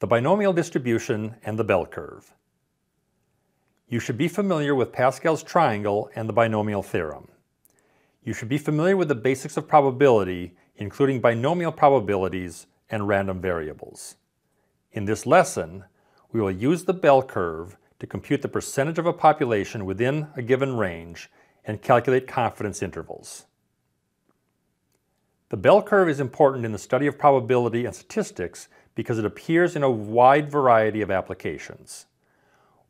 the binomial distribution, and the bell curve. You should be familiar with Pascal's triangle and the binomial theorem. You should be familiar with the basics of probability, including binomial probabilities and random variables. In this lesson, we will use the bell curve to compute the percentage of a population within a given range and calculate confidence intervals. The bell curve is important in the study of probability and statistics because it appears in a wide variety of applications.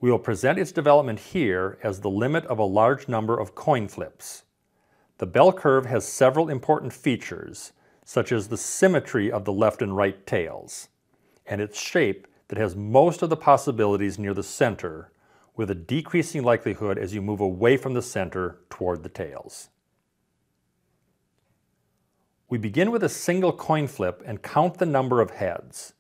We will present its development here as the limit of a large number of coin flips. The bell curve has several important features, such as the symmetry of the left and right tails, and its shape that has most of the possibilities near the center, with a decreasing likelihood as you move away from the center toward the tails. We begin with a single coin flip and count the number of heads.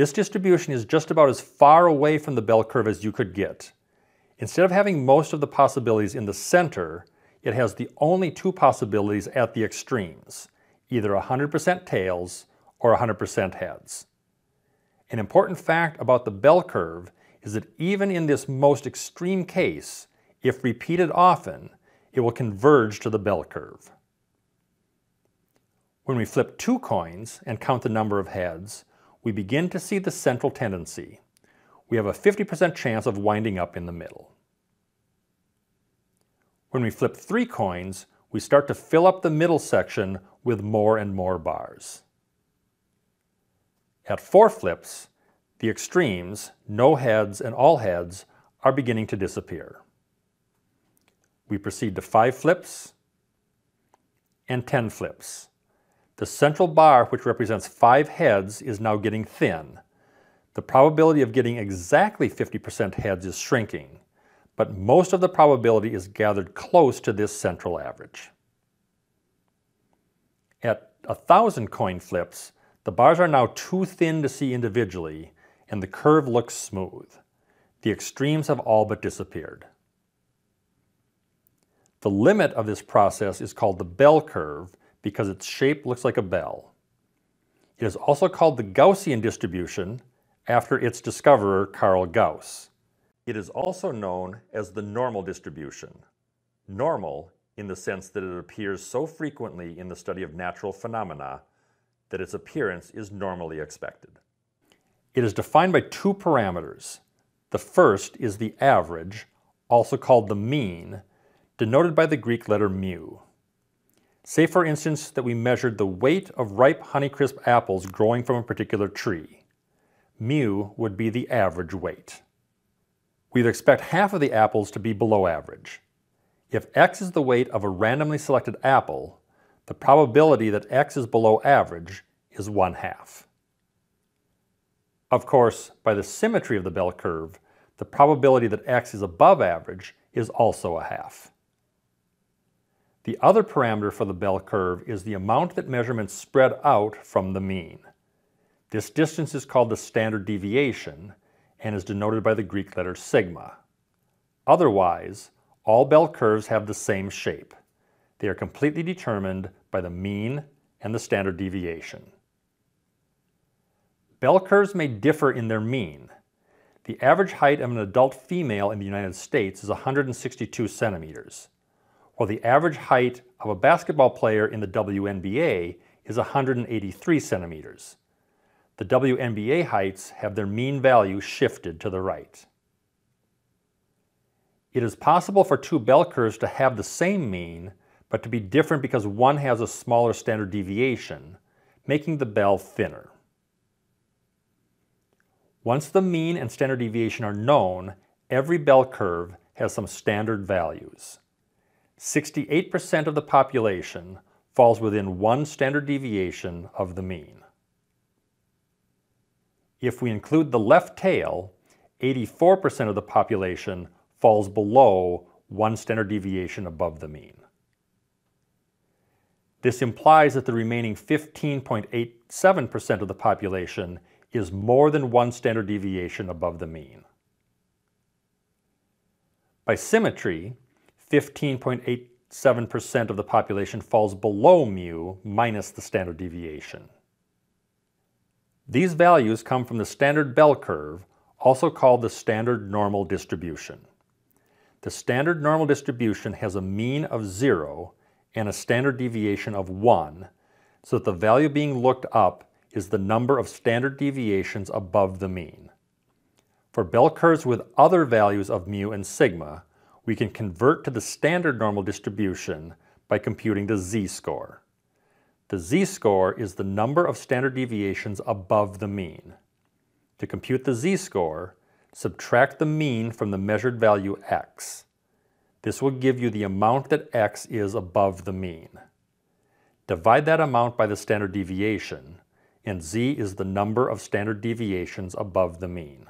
This distribution is just about as far away from the bell curve as you could get. Instead of having most of the possibilities in the center, it has the only two possibilities at the extremes, either 100% tails or 100% heads. An important fact about the bell curve is that even in this most extreme case, if repeated often, it will converge to the bell curve. When we flip two coins and count the number of heads, we begin to see the central tendency. We have a 50% chance of winding up in the middle. When we flip three coins, we start to fill up the middle section with more and more bars. At four flips, the extremes, no heads and all heads, are beginning to disappear. We proceed to five flips and 10 flips. The central bar, which represents five heads, is now getting thin. The probability of getting exactly 50% heads is shrinking, but most of the probability is gathered close to this central average. At a thousand coin flips, the bars are now too thin to see individually, and the curve looks smooth. The extremes have all but disappeared. The limit of this process is called the bell curve because its shape looks like a bell. It is also called the Gaussian distribution after its discoverer, Carl Gauss. It is also known as the normal distribution. Normal in the sense that it appears so frequently in the study of natural phenomena that its appearance is normally expected. It is defined by two parameters. The first is the average, also called the mean, denoted by the Greek letter mu. Say, for instance, that we measured the weight of ripe Honeycrisp apples growing from a particular tree. Mu would be the average weight. We'd expect half of the apples to be below average. If x is the weight of a randomly selected apple, the probability that x is below average is 1 half. Of course, by the symmetry of the bell curve, the probability that x is above average is also a half. The other parameter for the bell curve is the amount that measurements spread out from the mean. This distance is called the standard deviation and is denoted by the Greek letter sigma. Otherwise, all bell curves have the same shape. They are completely determined by the mean and the standard deviation. Bell curves may differ in their mean. The average height of an adult female in the United States is 162 centimeters while the average height of a basketball player in the WNBA is 183 centimeters. The WNBA heights have their mean value shifted to the right. It is possible for two bell curves to have the same mean, but to be different because one has a smaller standard deviation, making the bell thinner. Once the mean and standard deviation are known, every bell curve has some standard values. 68% of the population falls within one standard deviation of the mean. If we include the left tail, 84% of the population falls below one standard deviation above the mean. This implies that the remaining 15.87% of the population is more than one standard deviation above the mean. By symmetry, 15.87% of the population falls below mu minus the standard deviation. These values come from the standard bell curve, also called the standard normal distribution. The standard normal distribution has a mean of 0 and a standard deviation of 1, so that the value being looked up is the number of standard deviations above the mean. For bell curves with other values of mu and sigma, we can convert to the standard normal distribution by computing the z-score. The z-score is the number of standard deviations above the mean. To compute the z-score, subtract the mean from the measured value x. This will give you the amount that x is above the mean. Divide that amount by the standard deviation, and z is the number of standard deviations above the mean.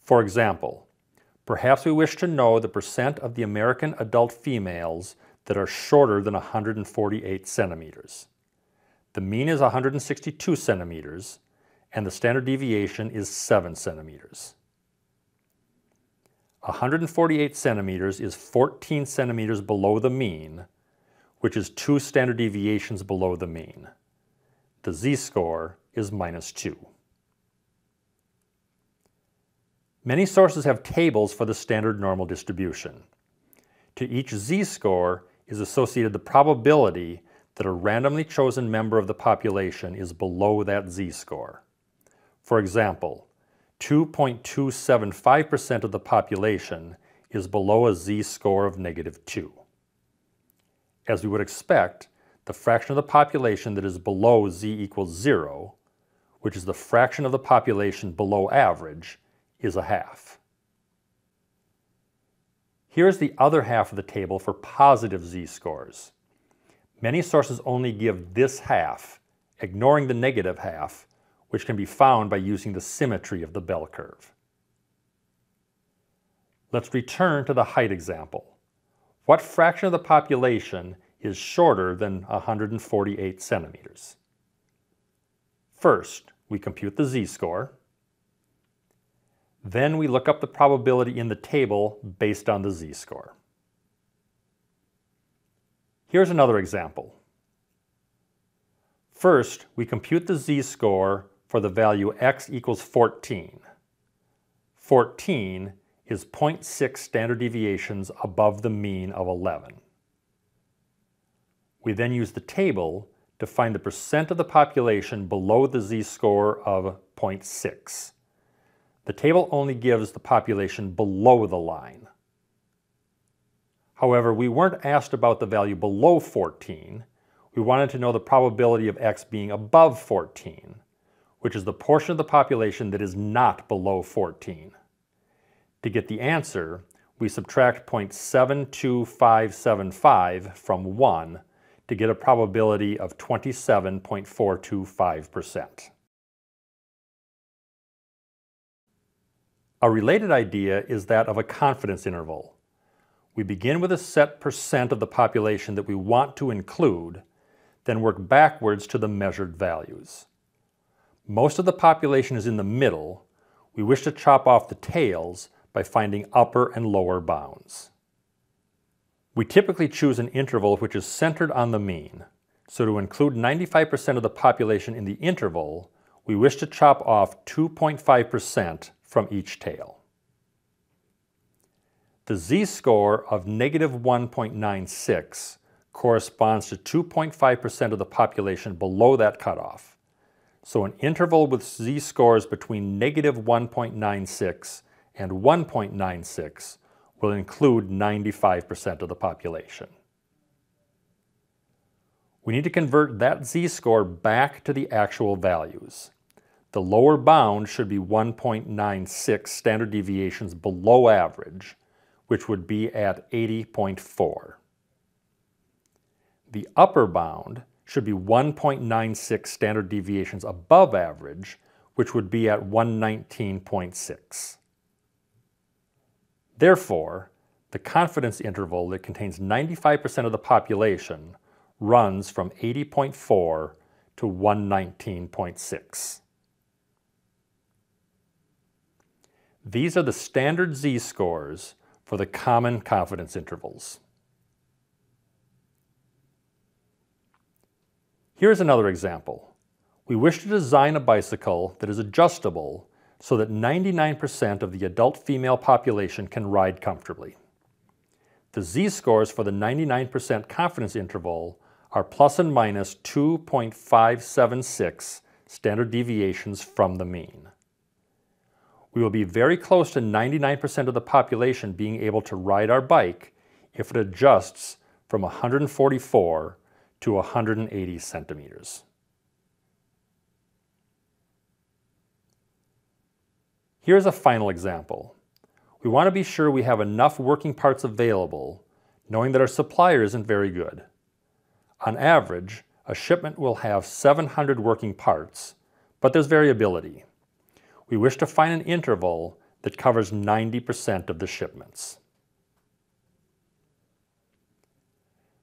For example, perhaps we wish to know the percent of the American adult females that are shorter than 148 centimeters. The mean is 162 centimeters, and the standard deviation is 7 centimeters. 148 centimeters is 14 centimeters below the mean, which is 2 standard deviations below the mean. The z-score is minus 2. Many sources have tables for the standard normal distribution. To each z-score is associated the probability that a randomly chosen member of the population is below that z-score. For example, 2.275% of the population is below a z-score of negative 2. As we would expect, the fraction of the population that is below z equals 0, which is the fraction of the population below average, is a half. Here's the other half of the table for positive z-scores. Many sources only give this half, ignoring the negative half, which can be found by using the symmetry of the bell curve. Let's return to the height example. What fraction of the population is shorter than 148 centimeters? First, we compute the z-score. Then we look up the probability in the table based on the z-score. Here's another example. First, we compute the z-score for the value x equals 14. 14 is 0.6 standard deviations above the mean of 11. We then use the table to find the percent of the population below the z-score of 0.6. The table only gives the population below the line. However, we weren't asked about the value below 14. We wanted to know the probability of x being above 14, which is the portion of the population that is not below 14. To get the answer, we subtract 0.72575 from 1 to get a probability of 27.425%. A related idea is that of a confidence interval. We begin with a set percent of the population that we want to include, then work backwards to the measured values. Most of the population is in the middle. We wish to chop off the tails by finding upper and lower bounds. We typically choose an interval which is centered on the mean. So to include 95% of the population in the interval, we wish to chop off 2.5% from each tail. The z-score of negative 1.96 corresponds to 2.5% of the population below that cutoff. So an interval with z-scores between negative 1.96 and 1.96 will include 95% of the population. We need to convert that z-score back to the actual values. The lower bound should be 1.96 standard deviations below average, which would be at 80.4. The upper bound should be 1.96 standard deviations above average, which would be at 119.6. Therefore, the confidence interval that contains 95% of the population runs from 80.4 to 119.6. These are the standard z-scores for the common confidence intervals. Here's another example. We wish to design a bicycle that is adjustable so that 99% of the adult female population can ride comfortably. The z-scores for the 99% confidence interval are plus and minus 2.576 standard deviations from the mean. We will be very close to 99% of the population being able to ride our bike if it adjusts from 144 to 180 centimeters. Here's a final example. We want to be sure we have enough working parts available, knowing that our supplier isn't very good. On average, a shipment will have 700 working parts, but there's variability. We wish to find an interval that covers 90% of the shipments.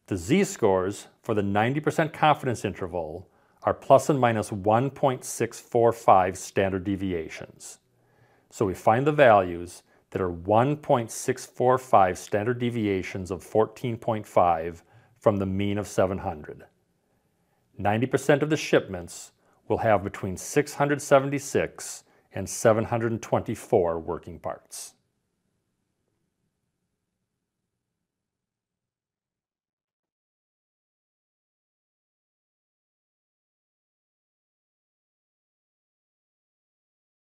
The z-scores for the 90% confidence interval are plus and minus 1.645 standard deviations. So we find the values that are 1.645 standard deviations of 14.5 from the mean of 700. 90% of the shipments will have between 676 and 724 working parts.